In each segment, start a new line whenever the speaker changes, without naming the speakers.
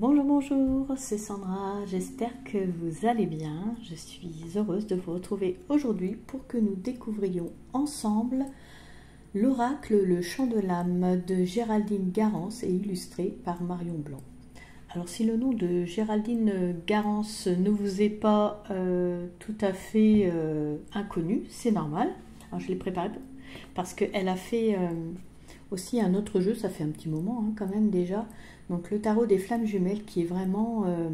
Bonjour, bonjour, c'est Sandra, j'espère que vous allez bien. Je suis heureuse de vous retrouver aujourd'hui pour que nous découvrions ensemble l'oracle Le chant de l'âme de Géraldine Garance et illustré par Marion Blanc. Alors si le nom de Géraldine Garance ne vous est pas euh, tout à fait euh, inconnu, c'est normal. Je l'ai préparé parce qu'elle a fait euh, aussi un autre jeu, ça fait un petit moment hein, quand même déjà, donc le tarot des flammes jumelles qui est vraiment euh,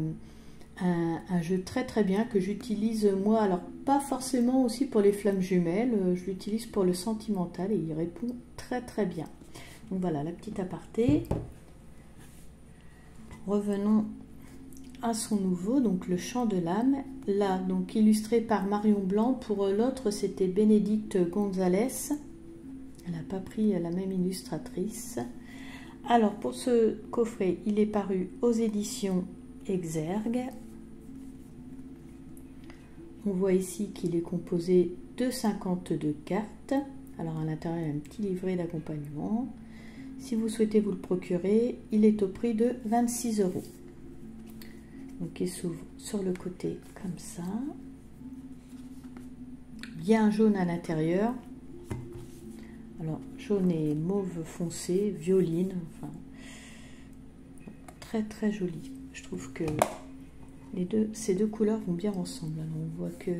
un, jeu très très bien que j'utilise moi, alors pas forcément aussi pour les flammes jumelles, euh, je l'utilise pour le sentimental et il répond très très bien. Donc voilà la petite aparté. Revenons à son nouveau, donc le chant de l'âme. Là, donc illustré par Marion Blanc. Pour l'autre, c'était Bénédicte Gonzalez. Elle n'a pas pris la même illustratrice. Alors pour ce coffret, il est paru aux éditions Exergue. On voit ici qu'il est composé de 52 cartes. Alors à l'intérieur, il y a un petit livret d'accompagnement. Si vous souhaitez vous le procurer, il est au prix de 26 euros. Donc il s'ouvre sur le côté comme ça. Bien jaune à l'intérieur. Alors, jaune et mauve foncé, violine, enfin, très très joli. Je trouve que les deux, ces deux couleurs vont bien ensemble. On voit que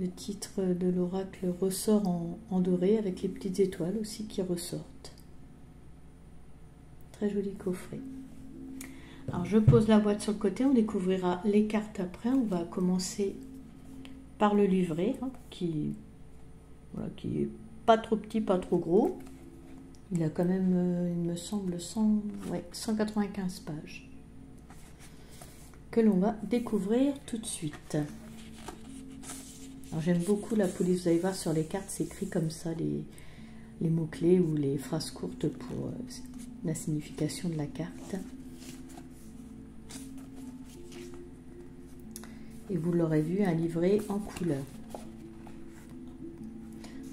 le titre de l'oracle ressort en, en, doré avec les petites étoiles aussi qui ressortent. Très joli coffret. Alors, je pose la boîte sur le côté, on découvrira les cartes après. On va commencer par le livret hein, qui, voilà, qui est pas trop petit, pas trop gros. Il a quand même, euh, il me semble, 100, 195 pages. Que l'on va découvrir tout de suite. Alors j'aime beaucoup la police, vous allez voir sur les cartes, c'est écrit comme ça, les, les mots-clés ou les phrases courtes pour euh, la signification de la carte. Et vous l'aurez vu, un livret en couleur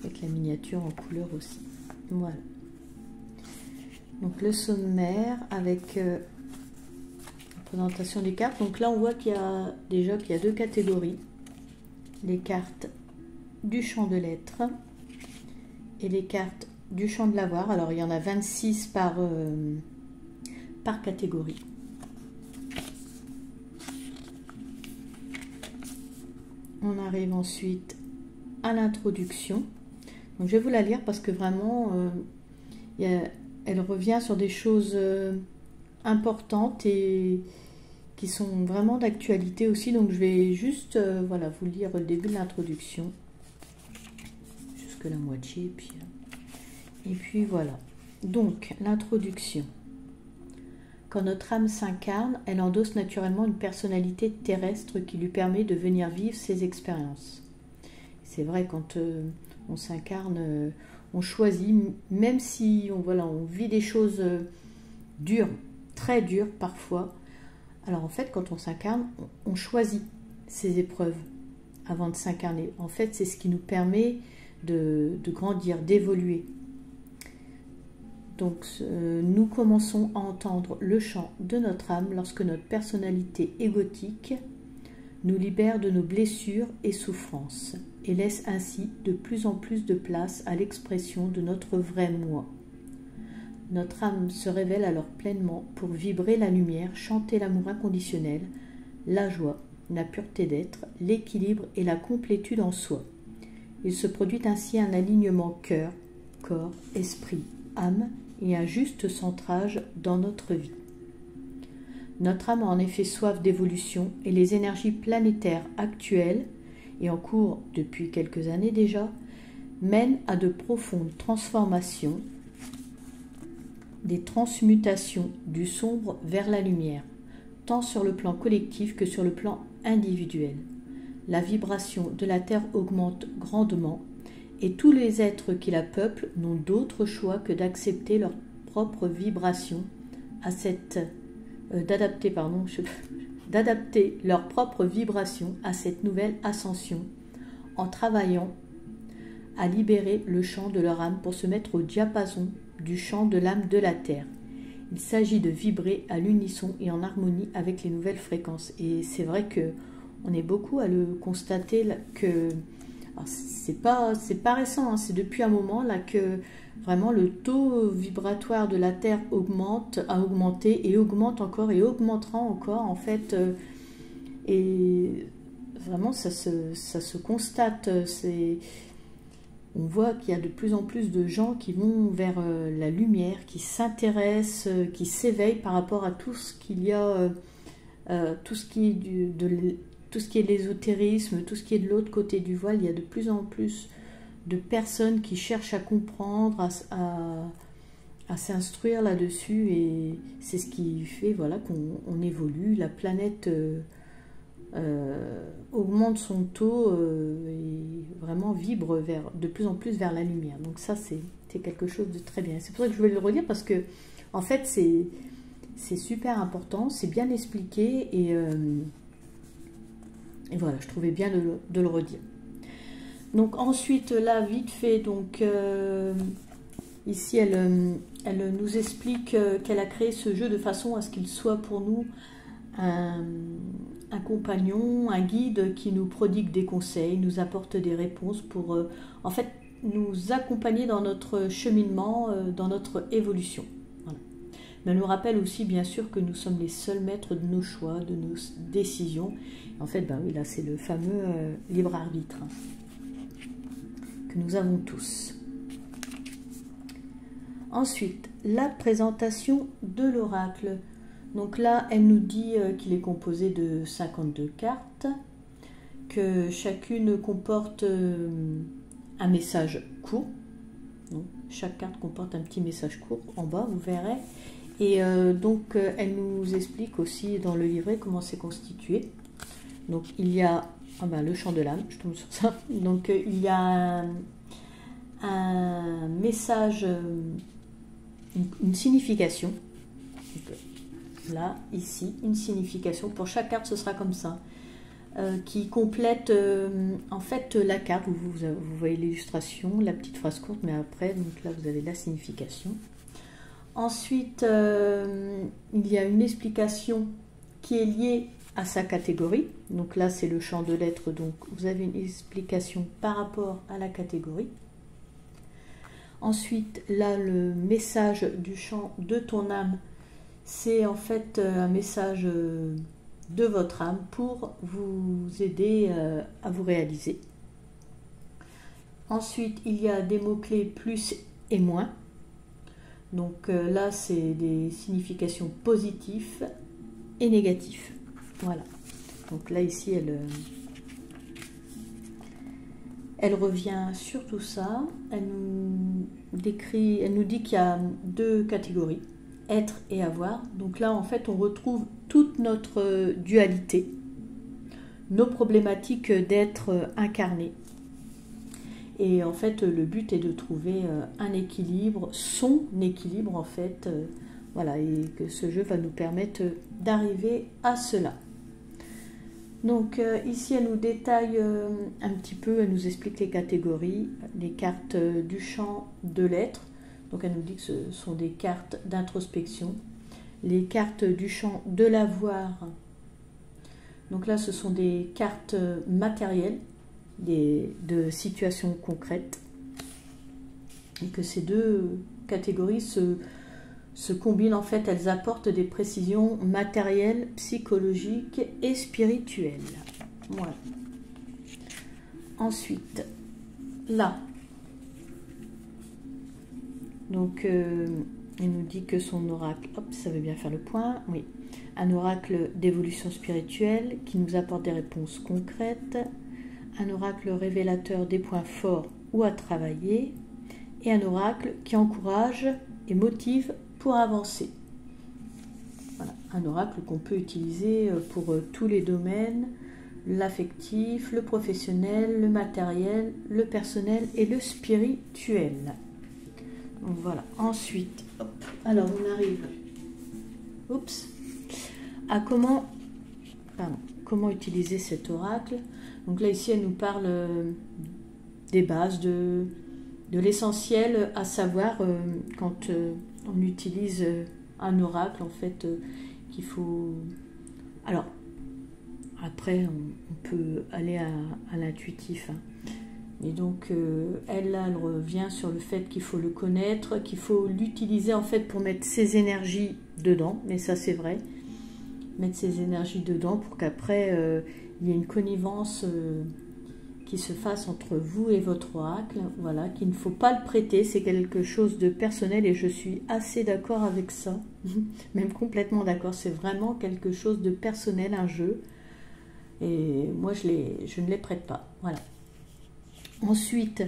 avec la miniature en couleur aussi. Voilà. Donc le sommaire avec euh, la présentation des cartes. Donc là on voit qu'il y a déjà qu'il y a deux catégories. Les cartes du champ de lettres et les cartes du champ de l'avoir. Alors il y en a 26 par, euh, par catégorie. On arrive ensuite à l'introduction je vais vous la lire parce que vraiment, euh, elle revient sur des choses euh, importantes et qui sont vraiment d'actualité aussi. Donc je vais juste euh, voilà, vous lire le début de l'introduction. Jusque la moitié. Et puis voilà. Donc l'introduction. Quand notre âme s'incarne, elle endosse naturellement une personnalité terrestre qui lui permet de venir vivre ses expériences. C'est vrai quand on s'incarne, euh, on choisit, même si on, voilà, on vit des choses euh, dures, très dures parfois. Alors en fait, quand on s'incarne, on choisit ces épreuves avant de s'incarner. En fait, c'est ce qui nous permet de, grandir, d'évoluer. Donc, nous commençons à entendre le chant de notre âme lorsque notre personnalité égotique nous libère de nos blessures et souffrances et laisse ainsi de plus en plus de place à l'expression de notre vrai moi. Notre âme se révèle alors pleinement pour vibrer la lumière, chanter l'amour inconditionnel, la joie, la pureté d'être, l'équilibre et la complétude en soi. Il se produit ainsi un alignement cœur, corps, esprit, âme et un juste centrage dans notre vie. Notre âme a en effet soif d'évolution et les énergies planétaires actuelles et en cours depuis quelques années déjà, mène à de profondes transformations, des transmutations du sombre vers la lumière, tant sur le plan collectif que sur le plan individuel. La vibration de la Terre augmente grandement et tous les êtres qui la peuplent n'ont d'autre choix que d'accepter leur propre vibration à cette euh, d'adapter pardon d'adapter leur propre vibration à cette nouvelle ascension en travaillant à libérer le champ de leur âme pour se mettre au diapason du champ de l'âme de la terre Il s'agit de vibrer à l'unisson et en harmonie avec les nouvelles fréquences. Et c'est vrai que on est beaucoup à le constater que c'est pas c'est pas récent, hein, c'est depuis un moment là que vraiment le taux vibratoire de la Terre augmente, a augmenté et augmente encore et augmentera encore en fait. Euh, et vraiment ça se, ça se constate. C'est on voit qu'il y a de plus en plus de gens qui vont vers euh, la lumière, qui s'intéressent, euh, qui s'éveillent par rapport à tout ce qu'il y a, euh, tout ce qui est de, tout ce qui est l'ésotérisme, tout ce qui est de l'autre côté du voile. Il y a de plus en plus de personnes qui cherchent à comprendre, à, s'instruire là-dessus, et c'est ce qui fait voilà qu'on évolue. La planète euh, augmente son taux euh, et vraiment vibre de plus en plus vers la lumière. Donc ça, c'est quelque chose de très bien. C'est pour ça que je voulais le redire parce que, en fait, c'est super important, c'est bien expliqué et, euh, et, voilà, je trouvais bien de, le redire. Donc ensuite, là, vite fait, donc ici, elle, elle nous explique qu'elle a créé ce jeu de façon à ce qu'il soit pour nous un, compagnon, un guide qui nous prodigue des conseils, nous apporte des réponses pour, euh, en fait, nous accompagner dans notre cheminement, euh, dans notre évolution. Elle nous rappelle aussi, bien sûr, que nous sommes les seuls maîtres de nos choix, de nos décisions. En fait, bah oui, là, c'est le fameux euh, libre arbitre hein, que nous avons tous. Ensuite, la présentation de l'oracle. Donc là, elle nous dit euh, qu'il est composé de 52 cartes, que chacune comporte euh, un message court. chaque carte comporte un petit message court en bas, vous verrez. Et euh, donc, elle nous explique aussi dans le livret comment c'est constitué. Donc, il y a ah ben, le chant de l'âme, je tombe sur ça. Donc, il y a un, message, une, signification là, ici, une signification. Pour chaque carte, ce sera comme ça. Euh, qui complète euh, en fait la carte. Vous, vous, voyez l'illustration, la petite phrase courte, mais après, donc là, vous avez la signification. Ensuite, euh, il y a une explication qui est liée à sa catégorie. Donc là, c'est le champ de lettres. Donc vous avez une explication par rapport à la catégorie. Ensuite, là, le message du champ de ton âme c'est en fait euh, un message euh, de votre âme pour vous aider à vous réaliser. Ensuite, il y a des mots-clés plus et moins. Donc là, c'est des significations positives et négatives. Voilà. Donc là, ici, elle, elle revient sur tout ça. Elle nous décrit, elle nous dit qu'il y a deux catégories être et avoir. Donc là, en fait, on retrouve toute notre dualité, nos problématiques d'être incarné. Et en fait, le but est de trouver euh, un équilibre, son équilibre en fait. Euh, voilà, et que ce jeu va nous permettre d'arriver à cela. Donc euh, ici, elle nous détaille un petit peu, elle nous explique les catégories, les cartes du champ de l'être, donc elle nous dit que ce sont des cartes d'introspection. Les cartes du champ de l'avoir. Donc là, ce sont des cartes matérielles, de situations concrètes. Et que ces deux catégories se, se combinent. En fait, elles apportent des précisions matérielles, psychologiques et spirituelles. Voilà. Ensuite, là, donc, euh, il nous dit que son oracle, hop, ça veut bien faire le point, oui, un oracle d'évolution spirituelle qui nous apporte des réponses concrètes, un oracle révélateur des points forts ou à travailler, et un oracle qui encourage et motive pour avancer. Voilà, un oracle qu'on peut utiliser euh, pour euh, tous les domaines, l'affectif, le professionnel, le matériel, le personnel et le spirituel. Voilà. Ensuite, alors on arrive à comment utiliser cet oracle. Donc là, ici, elle nous parle euh, des bases, de, de l'essentiel à savoir euh, quand euh, on utilise un oracle en fait qu'il faut. Alors, après, on, peut aller à, l'intuitif. Hein. Et donc, elle, là, elle revient sur le fait qu'il faut le connaître, qu'il faut l'utiliser en fait pour mettre ses énergies dedans. Mais ça, c'est vrai. Mettre ses énergies dedans pour qu'après, il y ait une connivence euh, qui se fasse entre vous et votre oracle. Voilà, qu'il ne faut pas le prêter. C'est quelque chose de personnel et je suis assez d'accord avec ça. Même complètement d'accord. C'est vraiment quelque chose de personnel, un jeu. Et moi, je, je ne les prête pas. Voilà. Ensuite,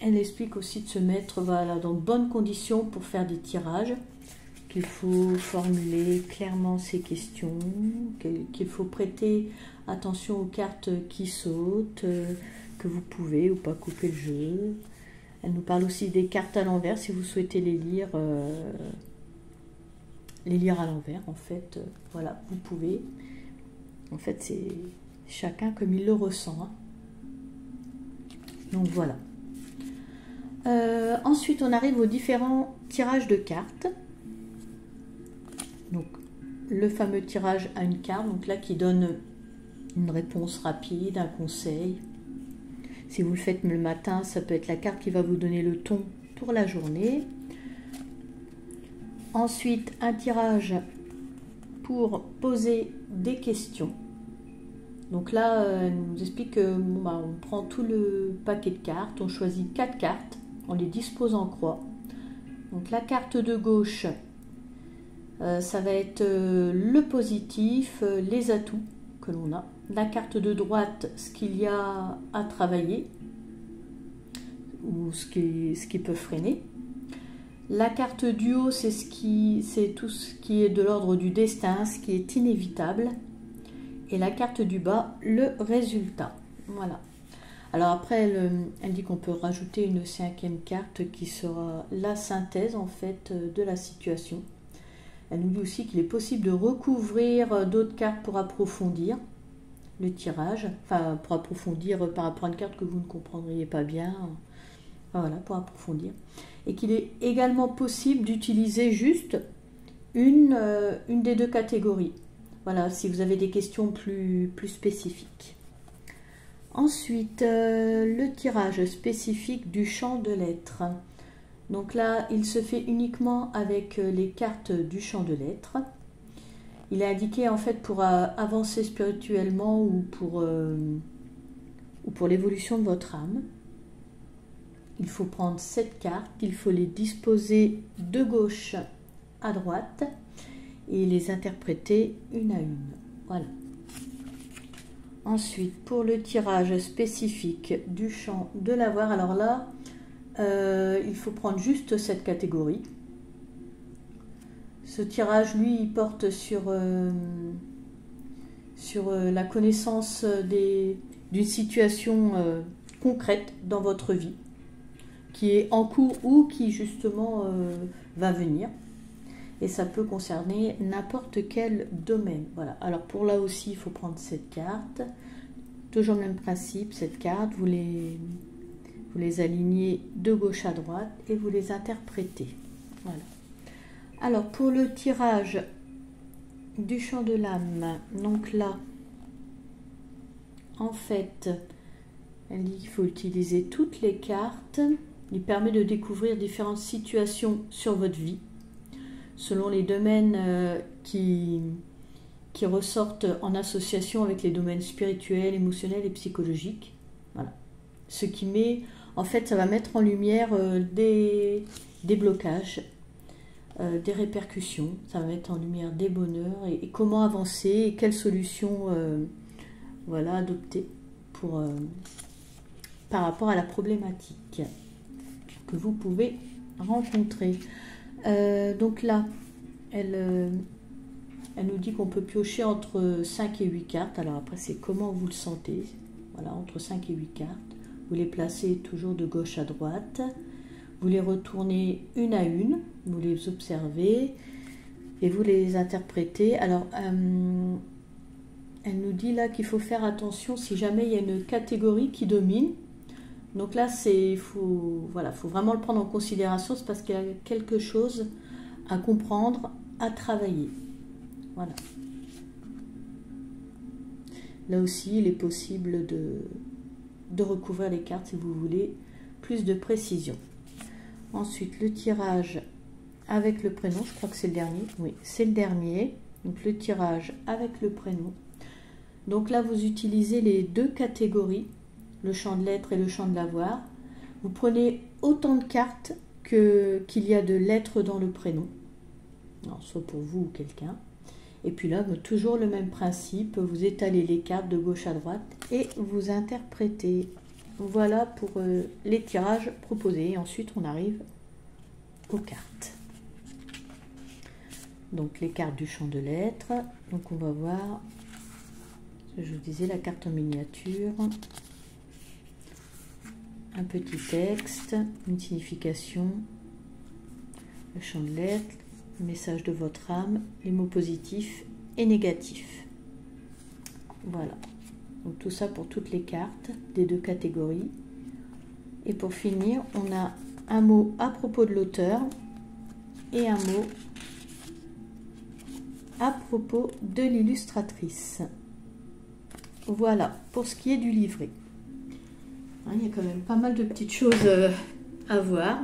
elle explique aussi de se mettre voilà, dans de bonnes conditions pour faire des tirages, qu'il faut formuler clairement ses questions, qu'il faut prêter attention aux cartes qui sautent, euh, que vous pouvez ou pas couper le jeu. Elle nous parle aussi des cartes à l'envers si vous souhaitez les lire. Euh, les lire à l'envers en fait, voilà, vous pouvez. En fait, c'est chacun comme il le ressent. Hein. Donc voilà. Euh, ensuite, on arrive aux différents tirages de cartes. Donc, le fameux tirage à une carte, donc là qui donne une réponse rapide, un conseil. Si vous le faites le matin, ça peut être la carte qui va vous donner le ton pour la journée. Ensuite, un tirage pour poser des questions. Donc là, euh, elle nous explique qu'on bah, prend tout le paquet de cartes, on choisit quatre cartes, on les dispose en croix. Donc la carte de gauche, ça va être euh, le positif, les atouts que l'on a. La carte de droite, ce qu'il y a à travailler ou ce qui, peut freiner. La carte du haut, c'est tout ce qui est de l'ordre du destin, ce qui est inévitable et la carte du bas, le résultat. Voilà. Alors après, elle, dit qu'on peut rajouter une cinquième carte qui sera la synthèse en fait de la situation. Elle nous dit aussi qu'il est possible de recouvrir d'autres cartes pour approfondir le tirage, enfin pour approfondir par rapport à une carte que vous ne comprendriez pas bien. Voilà, pour approfondir. Et qu'il est également possible d'utiliser juste une, euh, une des deux catégories. Voilà, si vous avez des questions plus, plus spécifiques. Ensuite, euh, le tirage spécifique du champ de lettres. Donc là, il se fait uniquement avec euh, les cartes du champ de lettres. Il est indiqué en fait pour euh, avancer spirituellement ou pour, ou pour l'évolution de votre âme. Il faut prendre cette carte, il faut les disposer de gauche à droite et les interpréter une à une. Voilà. Ensuite, pour le tirage spécifique du champ de l'avoir, alors là, euh, il faut prendre juste cette catégorie. Ce tirage, lui, il porte sur, euh, euh, la connaissance d'une situation concrète dans votre vie, qui est en cours ou qui justement va venir et ça peut concerner n'importe quel domaine. Voilà. Alors pour là aussi, il faut prendre cette carte. Toujours le même principe, cette carte, vous les, vous les alignez de gauche à droite et vous les interprétez. Voilà. Alors pour le tirage du champ de l'âme, donc là, en fait, elle dit qu'il faut utiliser toutes les cartes. Il permet de découvrir différentes situations sur votre vie selon les domaines euh, qui, qui ressortent en association avec les domaines spirituels, émotionnels et psychologiques. Voilà. Ce qui met, en fait, ça va mettre en lumière euh, des, blocages, euh, des répercussions, ça va mettre en lumière des bonheurs et, comment avancer et quelles solutions voilà, adopter pour, par rapport à la problématique que vous pouvez rencontrer. Euh, donc là, elle, euh, elle nous dit qu'on peut piocher entre 5 et 8 cartes. Alors après, c'est comment vous le sentez. Voilà, entre 5 et 8 cartes. Vous les placez toujours de gauche à droite. Vous les retournez une à une. Vous les observez et vous les interprétez. Alors, euh, elle nous dit là qu'il faut faire attention si jamais il y a une catégorie qui domine. Donc là, c'est faut voilà, faut vraiment le prendre en considération, c'est parce qu'il y a quelque chose à comprendre, à travailler. Voilà. Là aussi, il est possible de, de recouvrir les cartes si vous voulez plus de précision. Ensuite, le tirage avec le prénom, je crois que c'est le dernier. Oui, c'est le dernier. Donc le tirage avec le prénom. Donc là, vous utilisez les deux catégories, le champ de lettres et le champ de l'avoir. Vous prenez autant de cartes qu'il y a de lettres dans le prénom, soit pour vous ou quelqu'un. Et puis là, toujours le même principe, vous étalez les cartes de gauche à droite et vous interprétez. Voilà pour euh, les tirages proposés. ensuite, on arrive aux cartes. Donc les cartes du champ de lettres. Donc on va voir, je vous disais, la carte en miniature. Un petit texte, une signification, le champ de lettres, le message de votre âme, les mots positifs et négatifs. Voilà. Donc tout ça pour toutes les cartes des deux catégories. Et pour finir, on a un mot à propos de l'auteur et un mot à propos de l'illustratrice. Voilà, pour ce qui est du livret. Hein, il y a quand même pas mal de petites choses euh, à voir.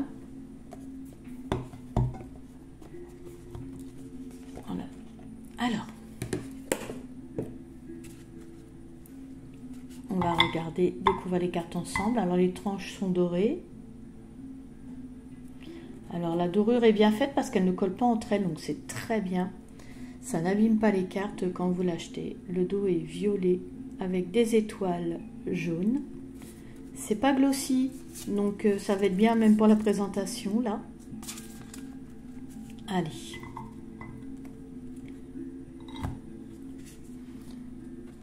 On va regarder, découvrir les cartes ensemble. Alors, les tranches sont dorées. Alors, la dorure est bien faite parce qu'elle ne colle pas entre elles, donc c'est très bien. Ça n'abîme pas les cartes quand vous l'achetez. Le dos est violet avec des étoiles jaunes. C'est pas glossy, donc euh, ça va être bien même pour la présentation là. Allez.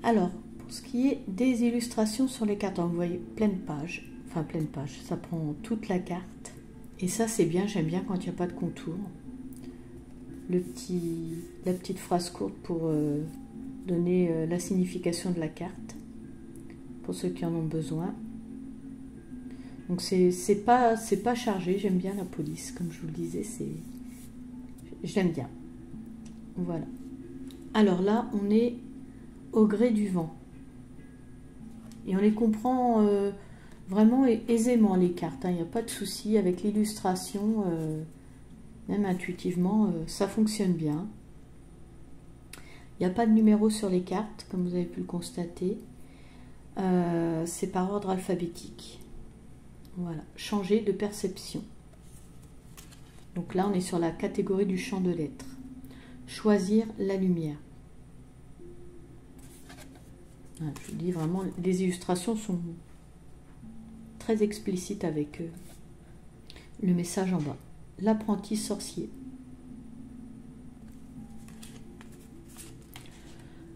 Alors, ce qui est des illustrations sur les cartes, vous voyez pleine page, enfin pleine page, ça prend toute la carte. Et ça c'est bien, j'aime bien quand il n'y a pas de contour petit, la petite phrase courte pour euh, donner euh, la signification de la carte, pour ceux qui en ont besoin. Donc c'est pas, pas chargé, j'aime bien la police, comme je vous le disais, c'est j'aime bien. Voilà. Alors là, on est au gré du vent. Et on les comprend euh, vraiment aisément, les cartes. Hein. Il n'y a pas de souci avec l'illustration. Même intuitivement, euh, ça fonctionne bien. Il n'y a pas de numéro sur les cartes, comme vous avez pu le constater. Euh, c'est par ordre alphabétique. Voilà, changer de perception. Donc là, on est sur la catégorie du champ de lettres. Choisir la lumière. Je dis vraiment, les illustrations sont très explicites avec euh, le message en bas l'apprenti sorcier.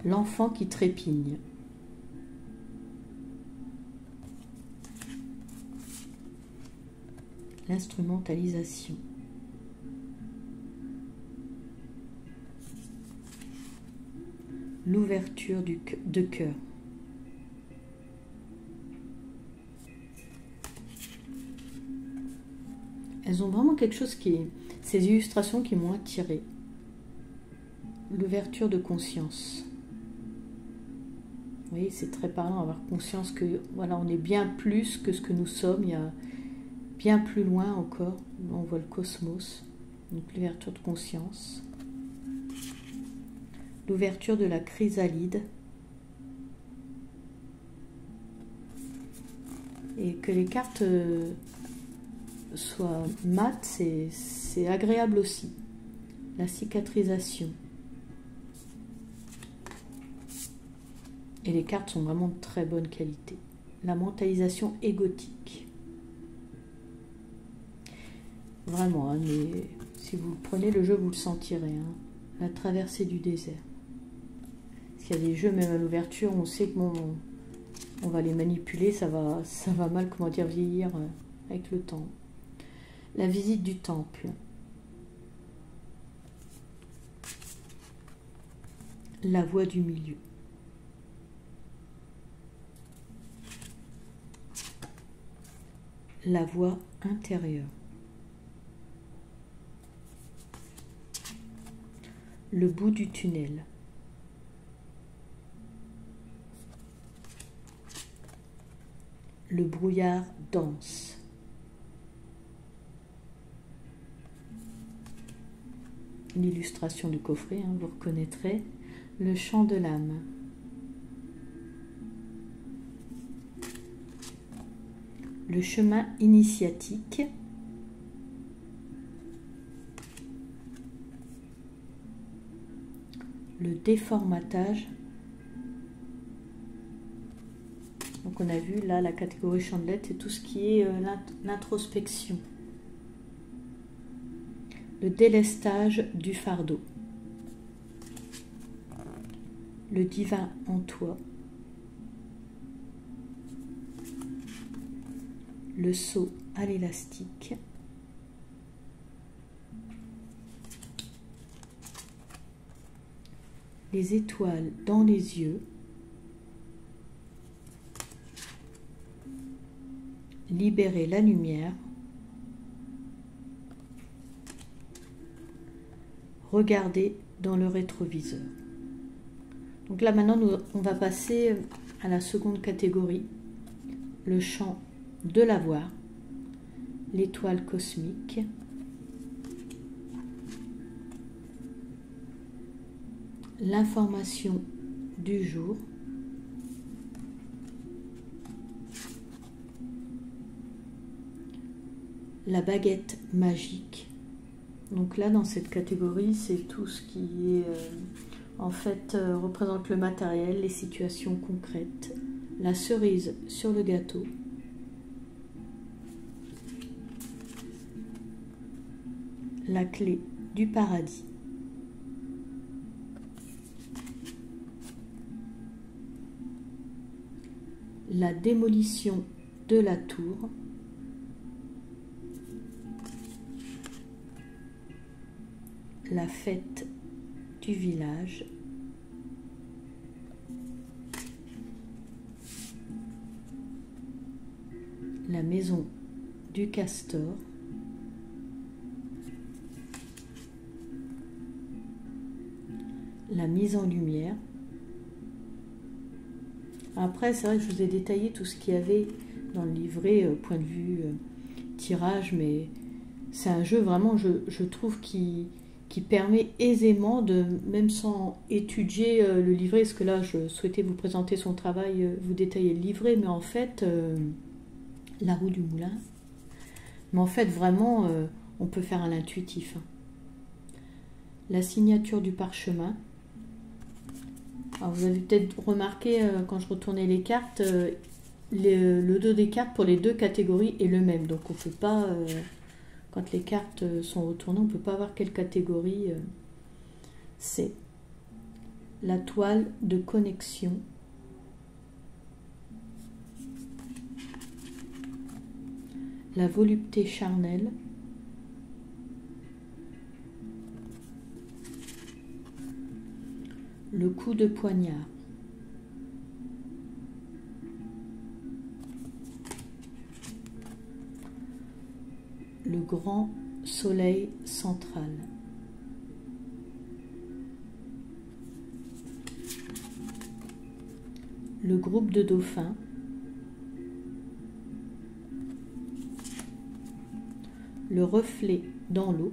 L'enfant qui trépigne. L'instrumentalisation. L'ouverture de cœur. Elles ont vraiment quelque chose qui est... Ces illustrations qui m'ont attiré. L'ouverture de conscience. Vous voyez, c'est très parlant, avoir conscience que voilà, on est bien plus que ce que nous sommes. Il y a bien plus loin encore. On voit le cosmos. Donc l'ouverture de conscience. L'ouverture de la chrysalide. Et que les cartes euh, soit mat, c'est agréable aussi. La cicatrisation. Et les cartes sont vraiment de très bonne qualité. La mentalisation égotique. Vraiment, hein, mais si vous prenez le jeu, vous le sentirez. Hein. La traversée du désert. Parce qu'il y a des jeux, même à l'ouverture, on sait que on va les manipuler, ça va, ça va mal, comment dire, vieillir euh, avec le temps la visite du temple. La voie du milieu. La voie intérieure. le bout du tunnel. Le brouillard danse. L'illustration du coffret, hein, vous reconnaîtrez. Le chant de l'âme. Le chemin initiatique. Le déformatage. Donc on a vu là la catégorie chandelette et tout ce qui est euh, l'introspection. Le délestage du fardeau. Le divin en toi. Le saut à l'élastique. Les étoiles dans les yeux. libérer la lumière, regarder dans le rétroviseur. Donc là maintenant, on va passer à la seconde catégorie, le champ de la voix, l'étoile cosmique, l'information du jour, la baguette magique. Donc là, dans cette catégorie, c'est tout ce qui est euh, en fait euh, représente le matériel, les situations concrètes, la cerise sur le gâteau. La clé du paradis. La démolition de la tour. La fête du village. La maison du castor. La mise en lumière. Après, c'est vrai que je vous ai détaillé tout ce qu'il y avait dans le livret, euh, point de vue euh, tirage, mais c'est un jeu vraiment, je, je trouve, qui, qui permet aisément de, même sans étudier euh, le livret, parce que là je souhaitais vous présenter son travail, euh, vous détailler le livret, mais en fait, euh, la roue du moulin, mais en fait vraiment, on peut faire à l'intuitif. Hein. La signature du parchemin. Alors vous avez peut-être remarqué quand je retournais les cartes, le dos des cartes pour les deux catégories est le même, donc on ne peut pas quand les cartes euh, sont retournées, on ne peut pas voir quelle catégorie euh, c'est. La toile de connexion. La volupté charnelle. Le coup de poignard. Le grand soleil central. Le groupe de dauphins. Le reflet dans l'eau.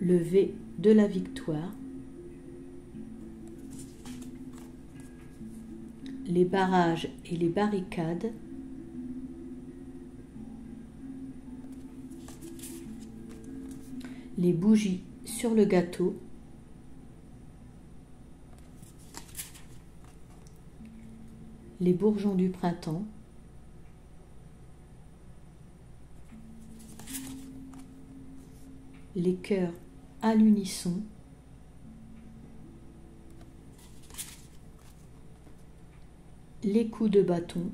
Le V de la victoire. Les barrages et les barricades, les bougies sur le gâteau, les bourgeons du printemps, les cœurs à l'unisson, les coups de bâton,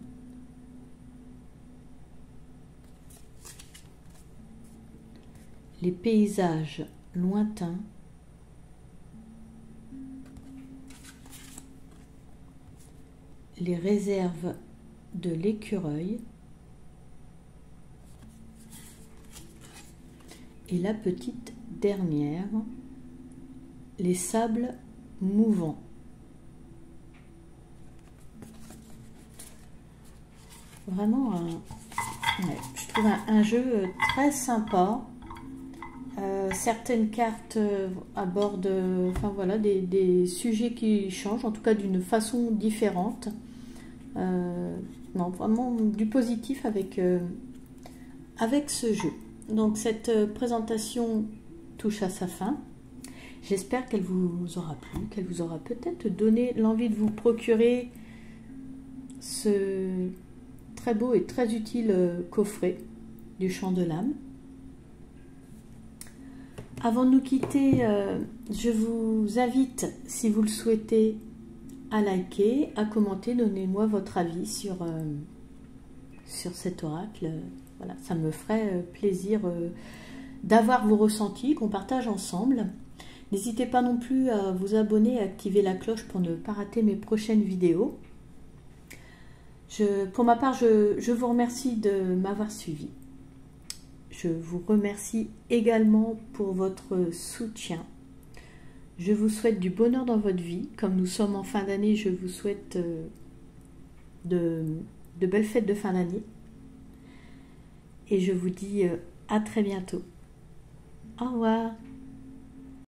les paysages lointains, les réserves de l'écureuil, Et la petite dernière, les sables mouvants. Vraiment, je trouve un, jeu très sympa. Euh, certaines cartes euh, abordent enfin, voilà, des, sujets qui changent, en tout cas d'une façon différente. Euh, non, vraiment du positif avec, avec ce jeu. Donc cette présentation touche à sa fin. J'espère qu'elle vous aura plu, qu'elle vous aura peut-être donné l'envie de vous procurer ce très beau et très utile coffret du chant de l'âme. Avant de nous quitter, euh, je vous invite, si vous le souhaitez, à liker, à commenter, donnez-moi votre avis sur, euh, sur cet oracle. Voilà, ça me ferait euh, plaisir d'avoir vos ressentis, qu'on partage ensemble. N'hésitez pas non plus à vous abonner et à activer la cloche pour ne pas rater mes prochaines vidéos. Pour ma part, je vous remercie de m'avoir suivi. Je vous remercie également pour votre soutien. Je vous souhaite du bonheur dans votre vie. Comme nous sommes en fin d'année, je vous souhaite euh, de, de belles fêtes de fin d'année. Et je vous dis euh, à très bientôt. Au revoir.